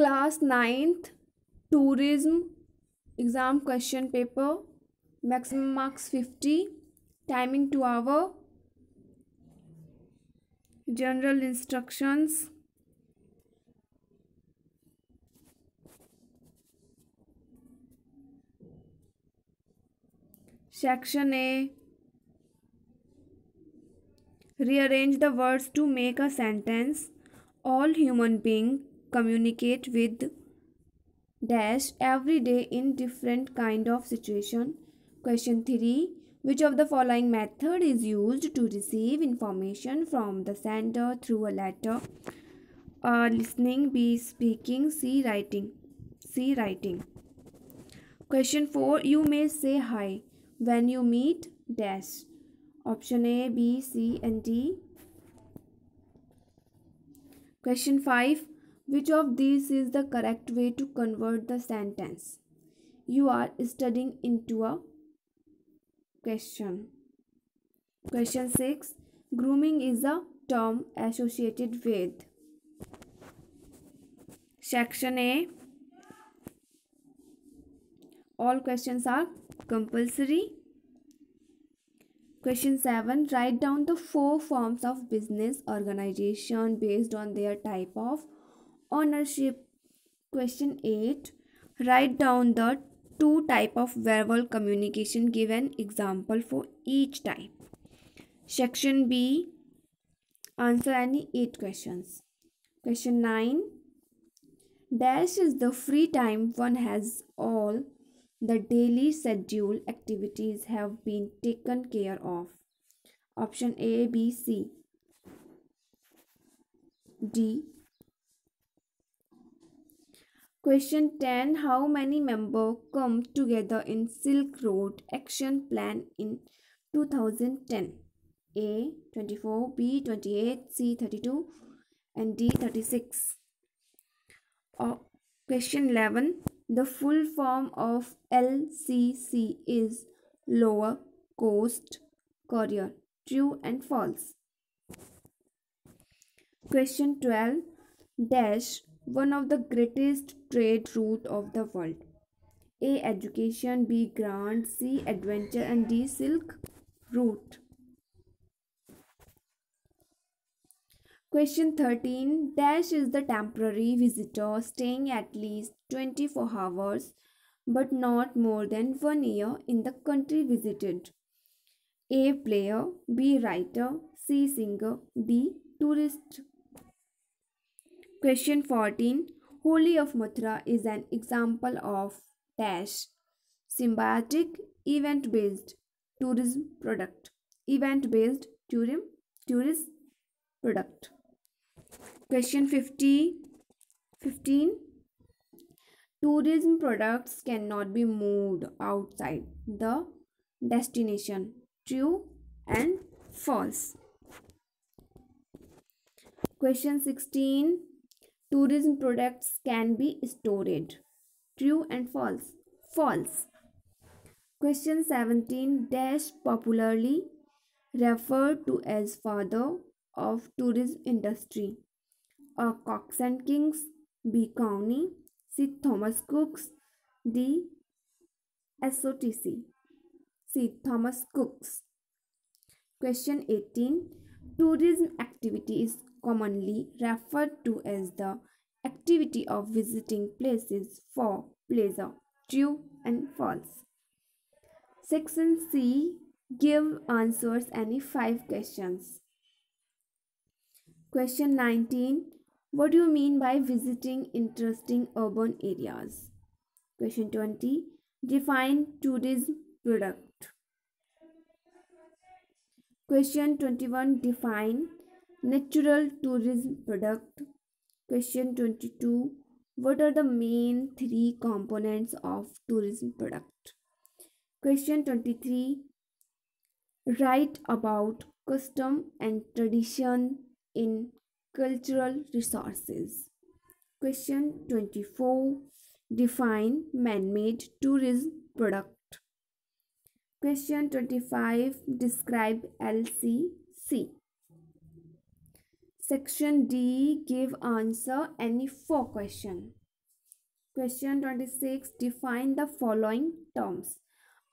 class 9th tourism exam question paper maximum marks 50 timing 2 hour general instructions. Section a. Rearrange the words to make a sentence. All human beings communicate with dash every day in different kind of situation. Question 3 which of the following method is used to receive information from the sender through a letter? A listening b speaking c writing c writing. Question 4 you may say hi when you meet dash. Option a b c and d. Question 5. Which of these is the correct way to convert the sentence? You are studying into a question. Question 6. Grooming is a term associated with. Section A. All questions are compulsory. Question 7. Write down the four forms of business organization based on their type of ownership. Question 8. Write down the two type of verbal communication. Give an example for each type. Section B. Answer any 8 questions. Question 9. Dash is the free time one has all the daily schedule activities have been taken care of. Option A, B, C. D. Question 10. How many members come together in Silk Road Action Plan in 2010? A. 24, B. 28, C. 32 and D. 36. Uh, question 11. The full form of LCC is lower cost courier. True and false. Question 12. Dash one of the greatest trade route of the world. A. Education, B. Grant, C. Adventure and D. Silk route. Question 13. Dash is the temporary visitor staying at least 24 hours but not more than one year in the country visited. A. Player, B. Writer, C. Singer, D. Tourist. Question 14. Holi of Mathura is an example of dash symbiotic event based tourism product. Event based tourism tourist product. Question 50 15 Tourism products cannot be moved outside the destination. True and false. Question 16 Tourism products can be stored. True and false. False. Question 17 Dash popularly referred to as father of tourism industry. A Cox and Kings, B. County, C. Thomas Cook's, D. SOTC. C. Thomas Cook's. Question 18. Tourism activity is commonly referred to as the activity of visiting places for pleasure. True and false. Section C. Give answers any 5 questions. Question 19. What do you mean by visiting interesting urban areas? Question 20. Define tourism product. Question 21. Define natural tourism product. Question 22. What are the main three components of tourism product? Question 23. Write about custom and tradition in Cultural resources. Question 24. Define man-made tourism product. Question 25. Describe LCC. Section D. Give answer any four question. Question 26 Define the following terms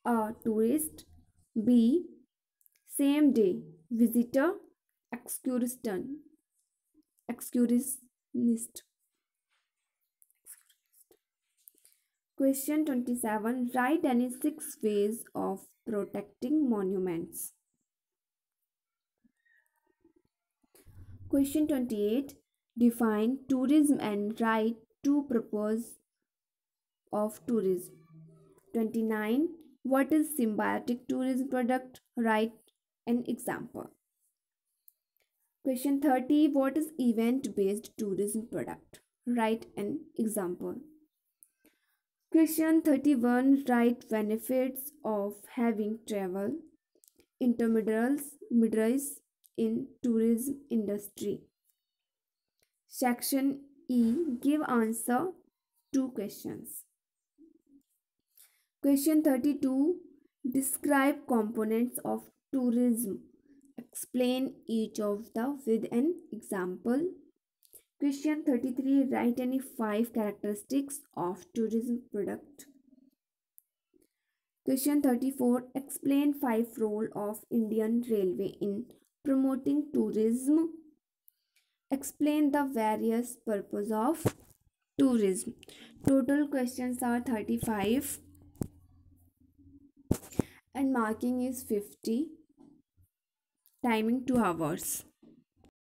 a tourist, B. Same day visitor, excursion, excursionist. Question 27 Write any six ways of protecting monuments. Question 28 Define tourism and write two purposes of tourism. 29 What is symbiotic tourism product? Write an example. Question 30 What is event based tourism product? Write an example. Question 31 Write benefits of having travel intermediaries in tourism industry. Section E Give answer to questions. Question 32 Describe components of tourism. Explain each of the with an example. Question 33 Write any 5 characteristics of tourism product. Question 34 Explain 5 role of Indian Railway in promoting tourism. Explain the various purpose of tourism. Total questions are 35 and marking is 50. Timing 2 hours.